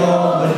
your